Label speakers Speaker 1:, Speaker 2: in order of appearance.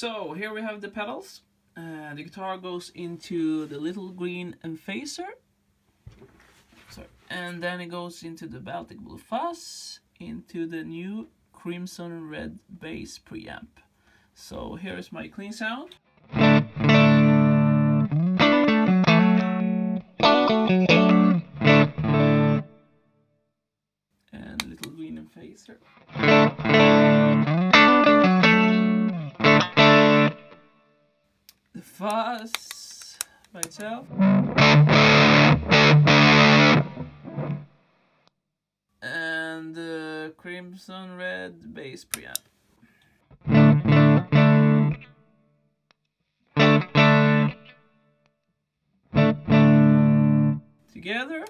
Speaker 1: have the pedals. Uh, the guitar goes into the little green Emphaser. Sorry. And then it goes into the Baltic Blue Fuzz, into the new Crimson Red bass preamp. So here's my clean sound. And little green Emphaser. By itself. And the crimson red bass preamp. Together.